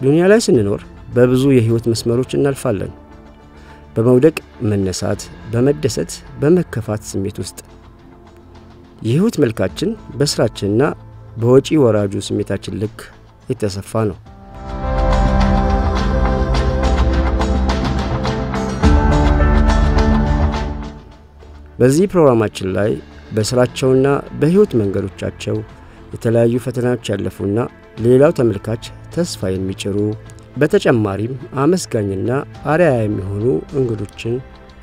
ዱንያ ላይ ስንኖር በብዙ የህይወት መስመሮች እናልፋለን። በመውደቅ መነሳት፣ በመደሰት በመከፋት ስሜት ውስጥ የህይወት መልካችን በስራችንና በወጪ ወራጁ ስሜታችን ልክ የተሰፋ ነው። በዚህ ፕሮግራማችን ላይ በስራቸውና በህይወት መንገዶቻቸው የተለያዩ ፈተናዎች ያለፉና ሌላው ተመልካች ተስፋ የሚጭሩ በተጨማሪም አመስጋኝና አርአያ የሚሆኑ እንግዶችን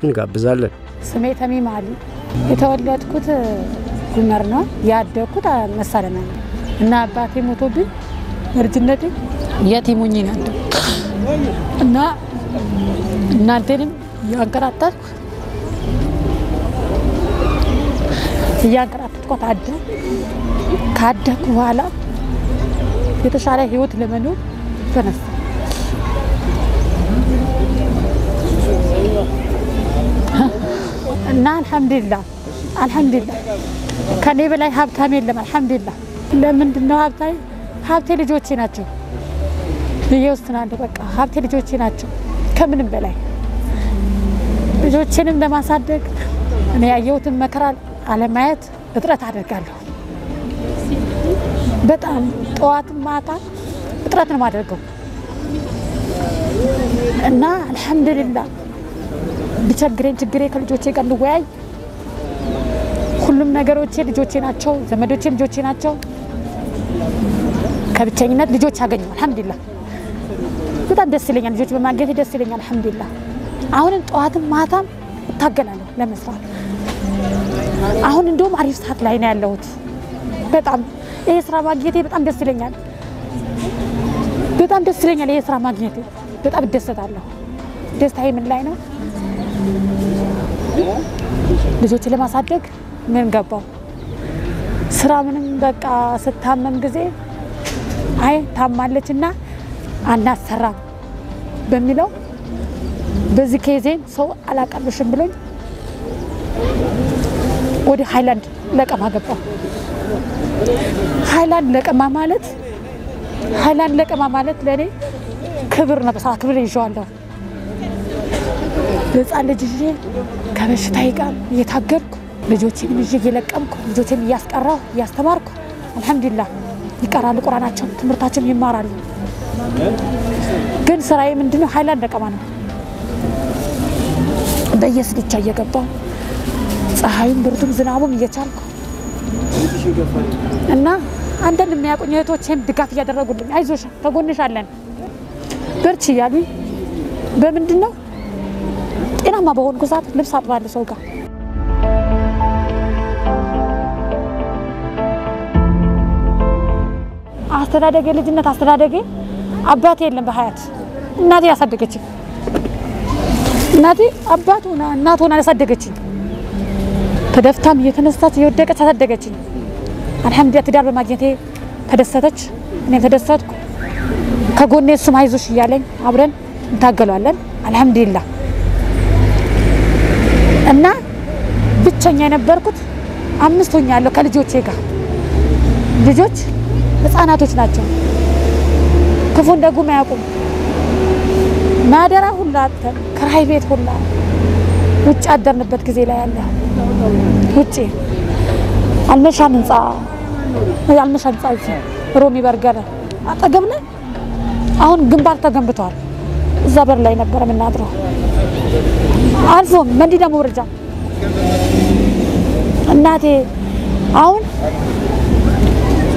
እንጋብዛለን። ስሜ ተሚም አሊ። የተወለድኩት ጉመር ነው። ያደግኩት መሳለና ነው እና አባቴ ሞቶብኝ በልጅነቴ የቲም ነው እና እናንተንም እያንከራተትኩ እያንከራተትኳት አደ ካደግኩ በኋላ የተሻለ ህይወት ለመኖር ተነሳ። እና አልሐምዱሊላ አልሐምዱሊላ ከኔ በላይ ሀብታም የለም። አልሐምዱሊላ ለምንድን ነው ሀብታዊ? ሀብቴ ልጆቼ ናቸው ብዬ ወስናለሁ። በቃ ሀብቴ ልጆቼ ናቸው ከምንም በላይ ልጆቼንም ለማሳደግ እኔ ያየሁትን መከራ አለማየት እጥረት አደርጋለሁ። በጣም ጠዋት ማታ እጥረት ነው የማደርገው እና አልሐምዱሊላ ቢቸግሬን ችግሬ ከልጆቼ ጋር እንወያይ። ሁሉም ነገሮቼ ልጆቼ ናቸው፣ ዘመዶቼ ልጆቼ ናቸው። ከብቸኝነት ልጆች አገኘሁ። አልሐምዱሊላ በጣም ደስ ይለኛል። ልጆች በማግኘት ደስ ይለኛል። አልሐምዱሊላ አሁንም ጠዋትም ማታም እታገላለሁ ለመስራት። አሁን እንደውም አሪፍ ሰዓት ላይ ነው ያለሁት። በጣም ይሄ ስራ ማግኘቴ በጣም ደስ ይለኛል። በጣም ደስ ይለኛል። ይሄ ስራ ማግኘቴ በጣም እደሰታለሁ። ደስታዬ ምን ላይ ነው? ልጆችን ለማሳደግ ምን ገባው ስራ ምንም በቃ ስታመም ጊዜ አይ ታማለች እና አናሰራም በሚለው በዚህ ኬዜን ሰው አላቀርብሽም ብሎኝ ወደ ሃይላንድ ለቀማ ገባው። ሃይላንድ ለቀማ ማለት ሃይላንድ ለቀማ ማለት ለእኔ ክብር ነው። በሰዓት ክብር ይዤዋለሁ። ህፃን ልጅ ይዤ ከበሽታዬ ጋር እየታገልኩ ልጆቼንም ይዤ እየለቀምኩ ልጆቼን እያስቀራሁ እያስተማርኩ አልሐምዱሊላህ ይቀራሉ፣ ቁራናቸውን ትምህርታቸውን ይማራሉ። ግን ስራዬ ምንድነው? ሃይላንድ ለቀማ ነው። በየስልቻ እየገባሁ ፀሐዩም ብርዱም ዝናቡም እየቻልኩ እና አንዳንድ የሚያውቁኝ እህቶቼም ድጋፍ እያደረጉልኝ አይዞሽ ከጎንሽ አለን። በርቺ እያሉኝ በምንድን ነው ጤናማ በሆንኩ ሰዓት ልብስ አጥባለሁ ሰው ጋር። አስተዳደጌ ልጅነት አስተዳደጌ አባቴ የለም በሀያት። እናቴ ያሳደገችኝ። እናቴ አባት ሆና እናት ሆና ያሳደገችኝ ተደፍታም እየተነሳች እየወደቀች ያሳደገችኝ አልሐምዱሊላህ ትዳር በማግኘቴ ተደሰተች። እኔም ተደሰትኩ። ከጎኔ እሱም አይዞሽ እያለኝ አብረን እንታገሏለን። አልሐምዱሊላህ እና ብቸኛ የነበርኩት አምስት ሆኛለሁ ከልጆቼ ጋር። ልጆች ህፃናቶች ናቸው። ክፉ እንደጉም አያውቁም። ማደራ ሁላ ክራይ ቤት ሁላ ውጭ አደርንበት ጊዜ ላይ ያለ ውጭ አልመሻም ህንፃ አልመሻ ህንፃ ሮሚ በርገር አጠገብ ላይ አሁን ግንባር ተገንብተዋል። እዛ በር ላይ ነበረ የምናድረው። አልፎም መንዲዳ መውረጃ እናቴ አሁን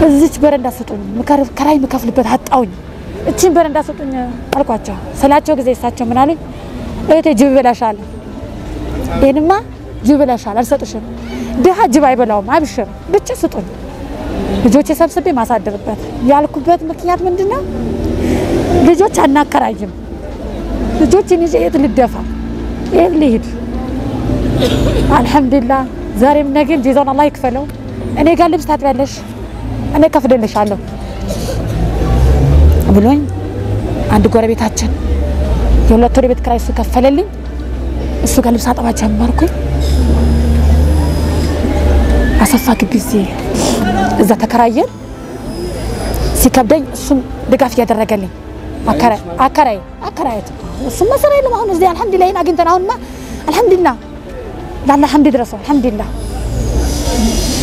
እዚች በረንዳ ስጡኝ፣ ከራይ የምከፍልበት አጣውኝ፣ እችን በረንዳ ስጡኝ አልኳቸው። ስላቸው ጊዜ እሳቸው አሉኝ? እህቴ ጅብ ይበላሻል፣ ይህንማ ጅብ ይበላሻል፣ አልሰጥሽም። ድሀ ጅብ አይበላውም፣ አብሽር ብቻ ስጡኝ፣ ልጆቼ ሰብስቤ ማሳደርበት ያልኩበት ምክንያት ምንድን ነው? ልጆች አናከራይም። ልጆችን ይዤ የት ልደፋ? የት ልሂድ? አልሐምዱሊላህ ዛሬም ነገም ጀዛውን አላህ ይክፈለው። እኔ ጋር ልብስ ታጥቢያለሽ፣ እኔ ከፍልልሻለሁ ብሎኝ አንድ ጎረቤታችን የሁለት ወር ቤት ኪራይ እሱ ከፈለልኝ። እሱ ጋር ልብስ አጠባ ጀመርኩኝ። አሰፋ ግቢ እዛ ተከራየን። ሲከብደኝ እሱም ድጋፍ እያደረገልኝ አከራይ አከራየት እሱማ ስራ የለም። አሁን እዚህ አልሐምዱሊላህ ይሄን አግኝተን አሁንማ አልሐምዱሊላህ ላላ ሐምድ ድረሰው አልሐምዱሊላህ።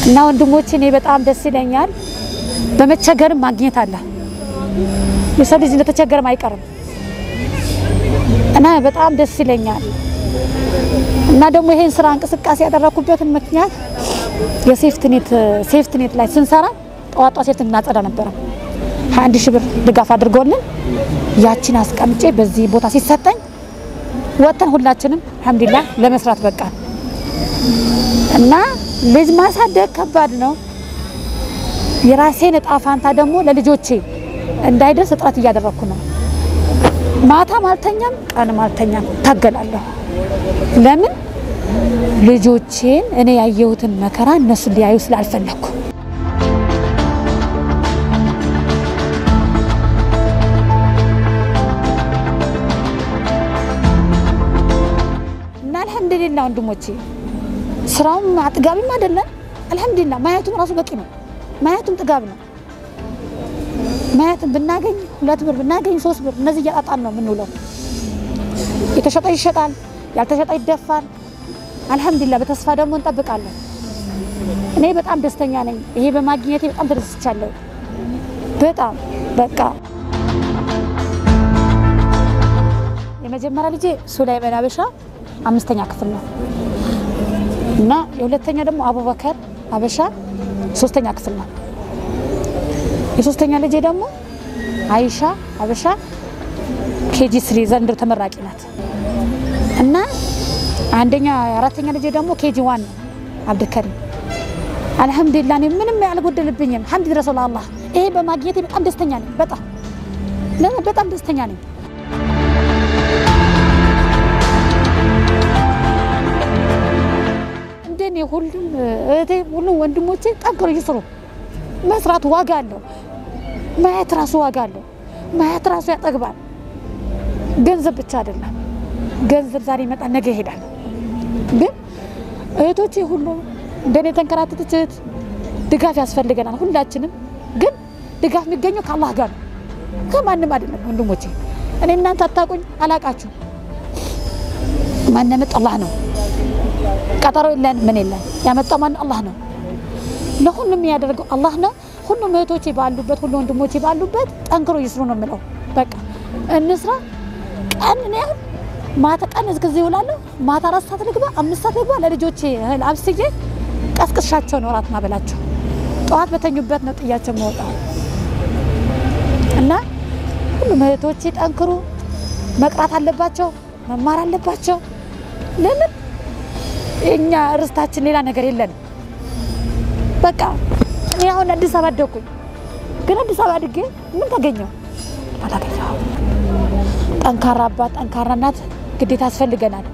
እና ወንድሞቼ እኔ በጣም ደስ ይለኛል። በመቸገርም ማግኘት አለ። የሰው ልጅ እንደተቸገረም አይቀርም እና በጣም ደስ ይለኛል። እና ደግሞ ይሄን ስራ እንቅስቃሴ ያደረኩበትን ምክንያት የ safety net safety net ላይ ስንሰራ ጠዋት ጠዋት safety net እናጸዳ ነበረ። ሀያ አንድ ሺህ ብር ድጋፍ አድርጎልን ያችን አስቀምጬ በዚህ ቦታ ሲሰጠኝ ወጥተን ሁላችንም አልሐምዱሊላህ ለመስራት በቃ እና ልጅ ማሳደግ ከባድ ነው። የራሴን እጣ ፋንታ ደግሞ ለልጆቼ እንዳይደርስ እጥረት እያደረግኩ ነው። ማታም አልተኛም፣ ቀንም አልተኛም፣ ታገላለሁ። ለምን ልጆቼን እኔ ያየሁትን መከራ እነሱ ሊያዩ ስላልፈለግኩ እና አልሐምዱሊላህ ወንድሞቼ ስራውም አጥጋቢም አይደለም። አልሐምዱሊላህ ማየቱም ራሱ በቂ ነው። ማየቱም ጥጋብ ነው። ማየትም ብናገኝ ሁለት ብር ብናገኝ ሶስት ብር እነዚህ እያጣጣን ነው የምንውለው። የተሸጠ ይሸጣል፣ ያልተሸጠ ይደፋል። አልሐምዱሊላህ በተስፋ ደግሞ እንጠብቃለን። እኔ በጣም ደስተኛ ነኝ። ይሄ በማግኘቴ በጣም ተደስቻለሁ። በጣም በቃ የመጀመሪያ ልጄ ሱላይማን አበሻ አምስተኛ ክፍል ነው እና የሁለተኛ ደግሞ አቡበከር አበሻ ሶስተኛ ክፍል ነው። የሶስተኛ ልጄ ደግሞ አይሻ አበሻ KG three ዘንድሮ ተመራቂ ናት እና አንደኛ አራተኛ ልጄ ደግሞ KG one ነው አብድከሪም። አልሐምዱሊላህ እኔ ምንም አልጎደልብኝም። ሐምድ ድረሰው ለአላህ። ይሄ በማግኘቴ በጣም ደስተኛ ነኝ። በጣም በጣም ደስተኛ ነኝ። እንደኔ ሁሉም እህቴ ሁሉም ወንድሞቼ ጠንክሮ ይስሩ። መስራት ዋጋ አለው። ማየት ራሱ ዋጋ አለው። ማየት ራሱ ያጠግባል። ገንዘብ ብቻ አይደለም። ገንዘብ ዛሬ ይመጣል፣ ነገ ይሄዳል። ግን እህቶቼ ሁሉ እንደኔ የተንከራተተች እህት ድጋፍ ያስፈልገናል ሁላችንም። ግን ድጋፍ የሚገኘው ከአላህ ጋር ነው፣ ከማንም አይደለም። ወንድሞቼ እኔ እናንተ አታውቁኝ፣ አላቃችሁ። ማን ያመጣ አላህ ነው። ቀጠሮ የለን ምን የለን፣ ያመጣው ማን አላህ ነው። ለሁሉም የሚያደርገው አላህ ነው። ሁሉም እህቶቼ ባሉበት፣ ሁሉ ወንድሞቼ ባሉበት ጠንክሮ ይስሩ ነው የምለው። በቃ እንስራ። ቀን አሁን ማታ ቀን እስከዚህ እውላለሁ። ማታ አራት ሰዓት ልግባ፣ አምስት ሰዓት ልግባ፣ ለልጆቼ እህል አብስዬ ቀስቅሻቸው ነው እራት ማበላቸው። ጠዋት በተኙበት ነው ጥያቸው መውጣው እና ሁሉም እህቶቼ ጠንክሩ፣ መቅራት አለባቸው፣ መማር አለባቸው። ለምን እኛ ርስታችን ሌላ ነገር የለንም። በቃ እኔ አሁን አዲስ አበባ አደኩኝ፣ ግን አዲስ አበባ አድጌ ምን ታገኘው? ጠንካራ አባት፣ ጠንካራ እናት ግዴታ ያስፈልገናል።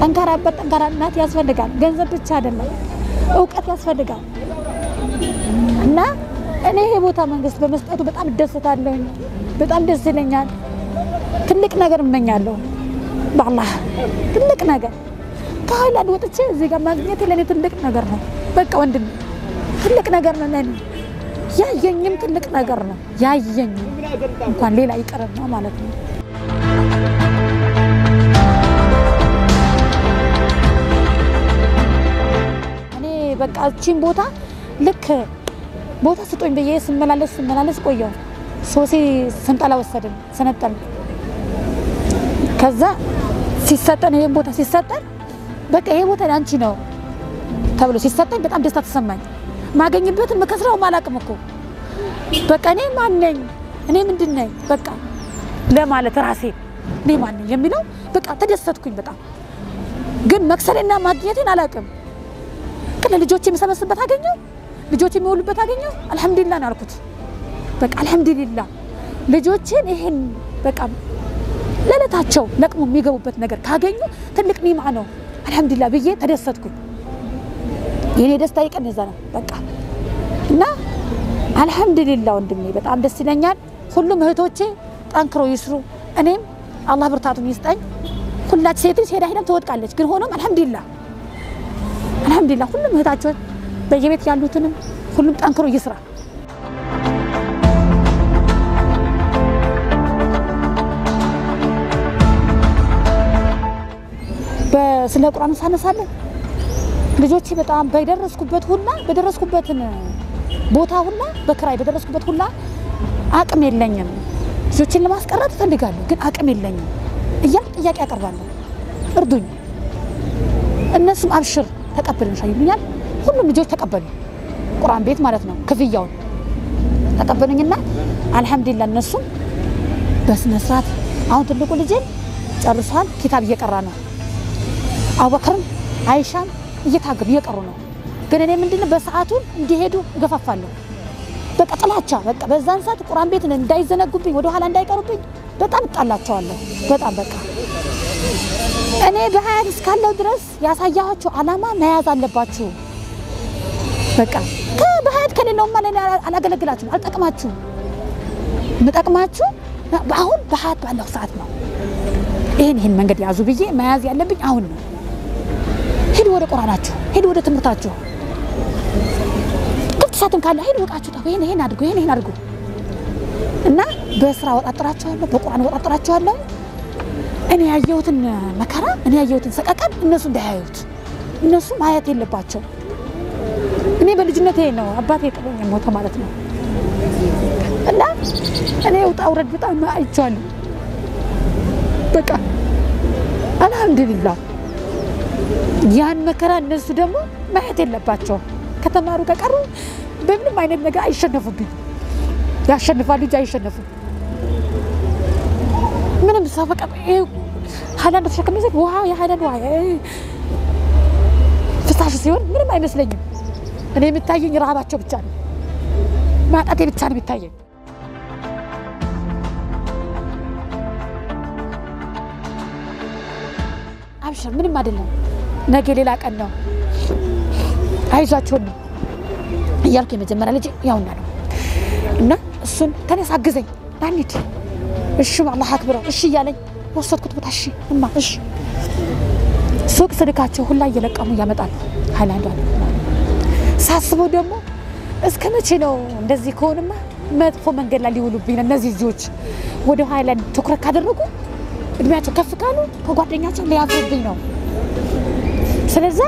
ጠንካራ አባት፣ ጠንካራ እናት ያስፈልጋል። ገንዘብ ብቻ አይደለም፣ እውቀት ያስፈልጋል። እና እኔ ይሄ ቦታ መንግስት በመስጠቱ በጣም እደሰታለሁኝ። በጣም ደስ ይለኛል። ትልቅ ነገር እመኛለሁ በአላህ ትልቅ ነገር ከሀይላንድ ወጥቼ እዚህ ጋር ማግኘት ለእኔ ትልቅ ነገር ነው። በቃ ወንድም ትልቅ ነገር ነው ለእኔ። ያየኝም ትልቅ ነገር ነው። ያየኝም እንኳን ሌላ ይቅርና ማለት ነው። በቃ እቺን ቦታ ልክ ቦታ ስጦኝ ብዬ ስመላለስ ስመላለስ ቆየው። ሶሴ ስንጠላ ወሰድን ሰነጠን። ከዛ ሲሰጠን ይሄን ቦታ ሲሰጠን በቃ ይሄ ቦታ አንቺ ነው ተብሎ ሲሰጠኝ በጣም ደስታ ተሰማኝ። ማገኝበትን መከስረው አላውቅም እኮ በቃ እኔ ማን ነኝ እኔ ምንድን ነኝ በቃ ለማለት ራሴ እኔ ማን ነኝ የሚለው በቃ ተደሰትኩኝ በጣም ግን መክሰሌና ማግኘቴን አላውቅም። ግን ለልጆቼ የምሰበስበት አገኘው ልጆቼ የሚወሉበት አገኘው አልሐምዱሊላህ ነው ያልኩት። በቃ አልሐምዱሊላህ ልጆቼን ይሄን በቃ ለዕለታቸው ለቅሞ የሚገቡበት ነገር ካገኙ ትልቅ ኒማ ነው አልሐምዱሊላህ ብዬ ተደሰትኩኝ። የኔ ደስታ ይቀን የዛ ነው በቃ እና አልሐምዱሊላህ ወንድሜ በጣም ደስ ይለኛል። ሁሉም እህቶቼ ጠንክሮ ይስሩ። እኔም አላህ ብርታቱን ይስጠኝ። ሁላች ሴት ሄዳ ሄዳም ትወድቃለች፣ ግን ሆኖም አልሐምዱሊላህ አልሐምዱሊላህ ሁሉም እህታቸውን በየቤት ያሉትንም ሁሉም ጠንክሮ እየስራ ስለ ቁርአን ሳነሳለን ልጆች በጣም በደረስኩበት ሁላ በደረስኩበትን ቦታ ሁላ በክራይ በደረስኩበት ሁላ አቅም የለኝም፣ ልጆችን ለማስቀረት እፈልጋለሁ ግን አቅም የለኝም እያልኩ ጥያቄ አቀርባለሁ። እርዱኝ። እነሱም አብሽር ተቀበልን ይሉኛል። ሁሉም ልጆች ተቀበሉ። ቁርአን ቤት ማለት ነው። ክፍያውን ተቀበሉኝና አልሐምዱሊላህ እነሱም በስነ ስርዓት አሁን ትልቁ ልጄን ጨርሷል። ኪታብ እየቀራ ነው። አቡበክርም አይሻም እየታገሉ እየቀሩ ነው። ግን እኔ ምንድነው በሰዓቱ እንዲሄዱ እገፋፋለሁ። በቃ ጥላቻ በቃ በዛን ሰዓት ቁርአን ቤት እንዳይዘነጉብኝ ወደ ኋላ እንዳይቀሩብኝ በጣም እጣላቸዋለሁ። በጣም በቃ እኔ በሀያት እስካለው ድረስ ያሳያኋቸው አላማ መያዝ አለባችሁ። በቃ በሀያት ከሌለውማ ለእኔ አላገለግላችሁም፣ አልጠቅማችሁም። የምጠቅማችሁ አሁን በሀያት ባለው ሰዓት ነው። ይህን ይህን መንገድ ያዙ ብዬ መያዝ ያለብኝ አሁን ነው። ሂዱ ወደ ቁርአናችሁ፣ ሂዱ ወደ ትምህርታችሁ። ክፍት ሰዓትም ካለ ሂዱ በቃችሁ፣ ተው፣ ይሄን ይሄን አድርጉ፣ ይሄን ይሄን አድርጉ እና በስራ ወጣጥራቸዋለሁ፣ በቁርአን ወጣጥራቸዋለሁ። እኔ ያየሁትን መከራ፣ እኔ ያየሁትን ሰቀቀን እነሱ እንዳያዩት እነሱ ማየት የለባቸው። እኔ በልጅነቴ ነው አባቴ ጥሎኝ ሞተ ማለት ነው እና እኔ ውጣ ውረድ በጣም አይቼዋለሁ። በቃ አልሐምዱሊላህ ያን መከራ እነሱ ደግሞ ማየት የለባቸው። ከተማሩ ከቀሩ በምንም አይነት ነገር አይሸነፉብኝ። ያሸንፋሉ እንጂ አይሸነፉም። ምንም ሰው በቃ ሀይላንድ ተሸክሜ ስል ውሃ የሀይላንድ ውሃ። ፍሳሽ ሲሆን ምንም አይመስለኝም። እኔ የሚታየኝ ረሃባቸው ብቻ ነው፣ ማጣቴ ብቻ ነው የሚታየኝ። አብሽር ምንም አይደለም፣ ነገ ሌላ ቀን ነው፣ አይዟቸውን እያልኩ የመጀመሪያ ልጅ ያውና ነው እና እሱን ተነስ አግዘኝ። ናኒድ እሺ አላህ አክብረው። እሺ እያለኝ ወሰድኩት። ቦታ እሺ እማ እሺ። ሱቅ ስልካቸው ሁላ እየለቀሙ እያመጣሉ ሀይላንዷን ሳስበው ደግሞ እስከ መቼ ነው እንደዚህ ከሆንማ መጥፎ መንገድ ላይ ሊውሉብኝ ነው እነዚህ ልጆች? ወደ ሀይላንድ ትኩረት ካደረጉ እድሜያቸው ከፍ ካሉ ከጓደኛቸው ሊያፍሩብኝ ነው። ስለዛ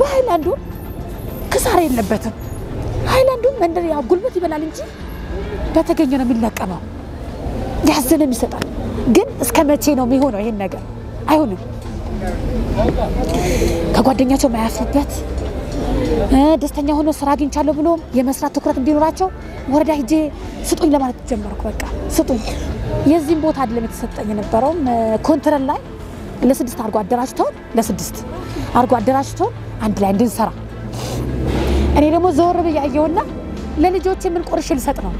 በሀይላንዱ ክሳራ የለበትም። ሀይላንዱን መንደር ያው ጉልበት ይበላል እንጂ በተገኘ ነው የሚለቀመው። ያዘንም ይሰጣል ግን እስከ መቼ ነው የሚሆነው ይሄን ነገር? አይሆንም። ከጓደኛቸው ማያፍሩበት ደስተኛ ሆኖ ስራ አግኝቻለሁ ብሎ የመስራት ትኩረት እንዲኖራቸው ወረዳ ሂጄ ስጡኝ ለማለት ጀመርኩ። በቃ ስጡኝ። የዚህም ቦታ አይደለም የተሰጠኝ የነበረውም። ኮንቴነር ላይ ለስድስት አድርጎ አደራጅተውን ለስድስት አድርጎ አደራጅተውን አንድ ላይ እንድንሰራ። እኔ ደግሞ ዘወር ብዬ አየሁና ለልጆቼ ምን ቆርሼ ልሰጥ ነው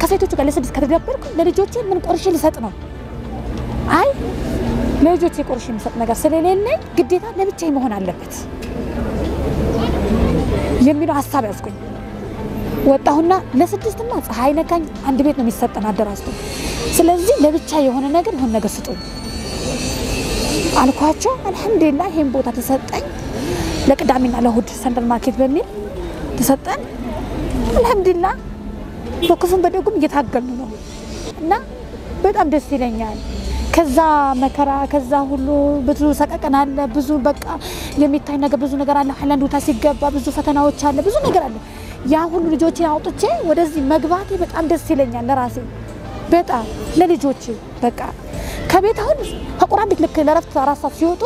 ከሴቶቹ ጋር ለስድስት ከተደበርኩ ለልጆቼ ምን ቆርሼ ልሰጥ ነው? አይ ለልጆቼ ቆርሼ የሚሰጥ ነገር ስለሌለኝ ግዴታ ለብቻዬ መሆን አለበት የሚለው ሀሳብ ያዝኩኝ። ወጣሁና ለስድስትማ ፀሐይ ነካኝ። አንድ ቤት ነው የሚሰጠን አደራጅቶ። ስለዚህ ለብቻ የሆነ ነገር የሆነ ነገር ስጡኝ አልኳቸው። አልሐምዱሊላህ ይሄን ቦታ ተሰጠኝ። ለቅዳሜና ለእሁድ Sunday market በሚል ተሰጠን። አልሐምዱሊላህ በክፉም በደጉም እየታገሉ ነው እና በጣም ደስ ይለኛል። ከዛ መከራ ከዛ ሁሉ ብዙ ሰቀቀን አለ፣ ብዙ በቃ የሚታይ ነገር ብዙ ነገር አለ። ሀይላንድ ቦታ ሲገባ ብዙ ፈተናዎች አለ፣ ብዙ ነገር አለ። ያ ሁሉ ልጆቼን አውጥቼ ወደዚህ መግባቴ በጣም ደስ ይለኛል። ለራሴ በጣም ለልጆቼ በቃ ከቤት አሁን ከቁርአን ቤት ልክ ለረፍት አራት ሰዓት ሲወጡ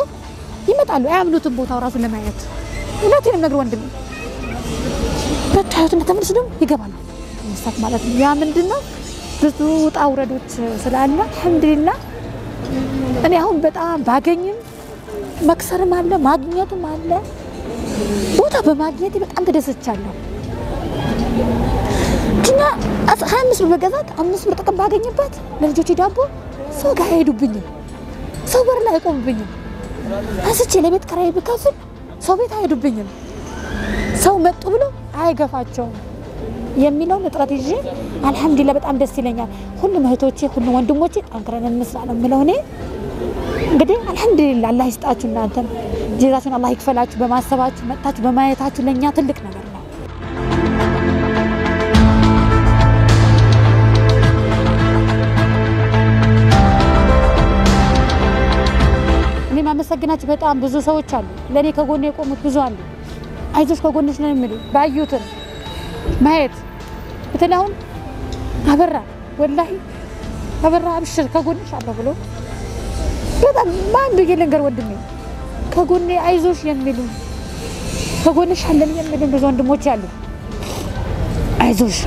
ይመጣሉ። አያምኑትም ቦታው ራሱን ለማየት እውነቴን ነገር ወንድም በታዩት እንደተመልሱ ደግሞ ይገባሉ። መስራት ማለት ነው። ያ ምንድን ነው ብዙ ውጣ ውረዶች ስላለ አልሐምዱሊላህ እኔ አሁን በጣም ባገኝም መክሰርም አለ ማግኘትም አለ። ቦታ በማግኘቴ በጣም ተደስቻለሁ። እና ሀያ አምስት ብር በገዛት አምስት ብር ጥቅም ባገኝበት ለልጆች ዳቦ ሰው ጋር አይሄዱብኝም፣ ሰው በር ላይ አይቆምብኝም። አንስቼ ለቤት ኪራይ ብከፍል ሰው ቤት አይሄዱብኝም፣ ሰው መጡ ብሎ አይገፋቸውም የሚለውን እጥረት ይዤ አልሐምዱሊላህ በጣም ደስ ይለኛል። ሁሉም እህቶቼ ሁሉም ወንድሞቼ ጠንክረን እንስራ ነው የምለው እኔ እንግዲህ አልሐምዱሊላህ አላህ ይስጣችሁ፣ እናንተም ጀዛችሁን አላህ ይክፈላችሁ። በማሰባችሁ መጥታችሁ በማየታችሁ ለእኛ ትልቅ ነገር ነው። ማመሰግናቸው በጣም ብዙ ሰዎች አሉ። ለእኔ ከጎኔ የቆሙት ብዙ አሉ። አይዞሽ ከጎንሽ ነው የሚሉ ባዩትን ማየት በተለይ አሁን አበራ ወላሂ አበራ አብሽር ከጎንሽ አለሁ ብሎ በጣም ማን ብዬ ልንገር ወንድሜ ከጎኔ አይዞሽ የሚሉ ከጎንሽ አለን የሚሉ ብዙ ወንድሞች አሉ። አይዞሽ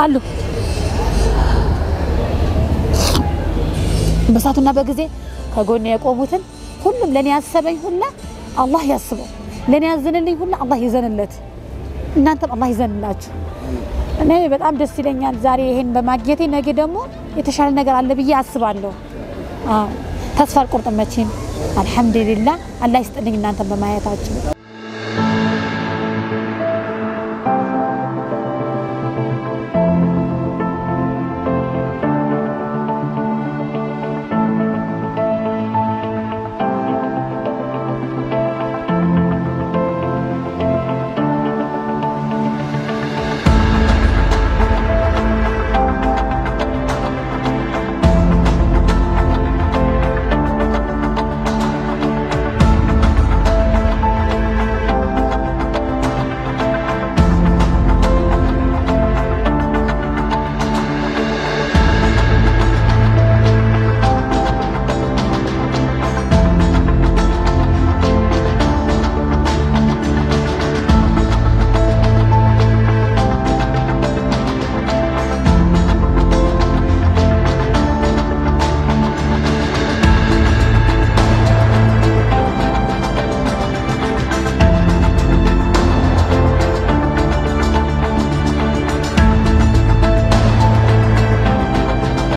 አሉ። በሳቱና በጊዜ ከጎኔ የቆሙትን ሁሉም ለእኔ ያሰበኝ ሁላ አላህ ያስበው፣ ለእኔ ያዘንልኝ ሁላ አላህ ይዘንለት፣ እናንተም አላህ ይዘንላችሁ። እኔ በጣም ደስ ይለኛል ዛሬ ይሄን በማግኘቴ። ነገ ደግሞ የተሻለ ነገር አለ ብዬ አስባለሁ። ተስፋ አልቆርጥም መቼም። አልሐምዱሊላህ አላህ ይስጥልኝ እናንተን በማየታችሁ።